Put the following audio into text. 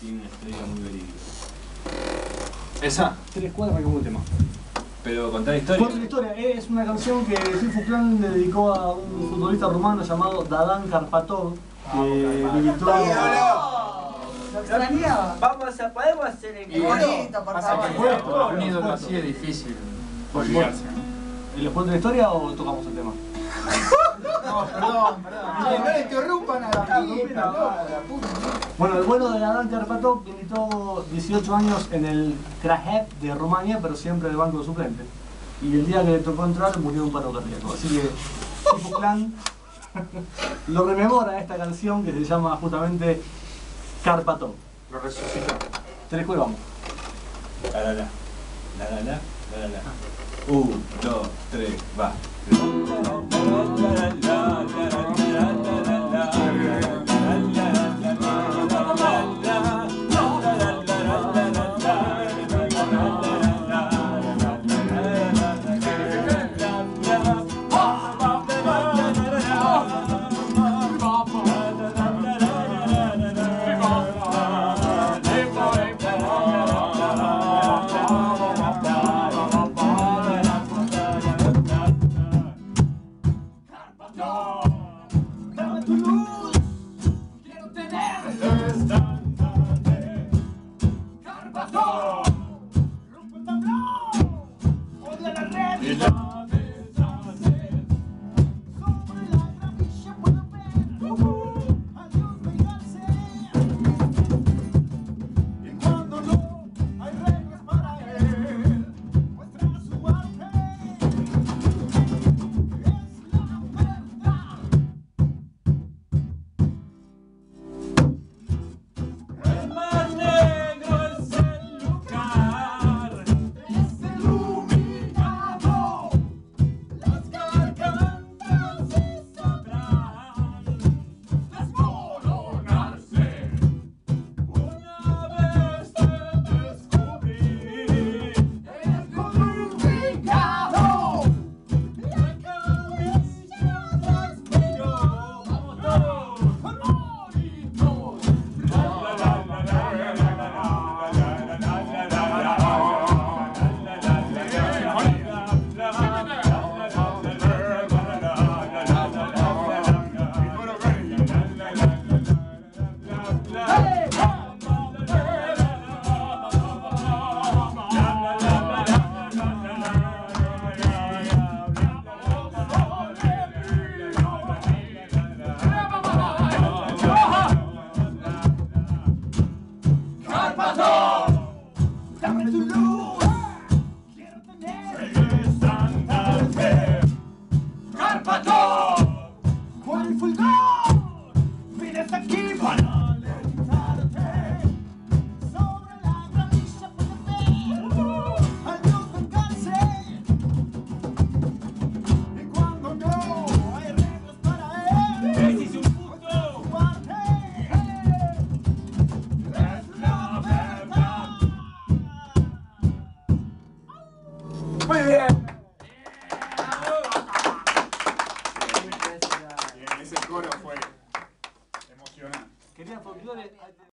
tiene una historia muy verídica. Esa, Tres cuadras que un tema. pero contar historia. Cuento la historia, es una canción que Sifu Clan le dedicó a un futbolista rumano llamado Dadan Karpatov, que Lo extrañaba. Vamos a, podemos hacer el bonito, por Pasa que favor. un ídolo así es difícil olvidarse. ¿Les cuento la historia o tocamos el tema? No, perdón, perdón. No le interrumpan a la puta. Bueno, el bueno de Dadan Karpatov militó 18 años en el Krajev de Rumania, pero siempre en el banco de suplentes. Y el día que le tocó entrar murió de un paro cardíaco. Así que Sifu Clan lo rememora esta canción que se llama justamente Karpatov. Lo resucitó. Tres juegos, vamos. La la la. La la la. La la la. Un, dos, tres, va. No! You know. Salvador. coro fue emocionante.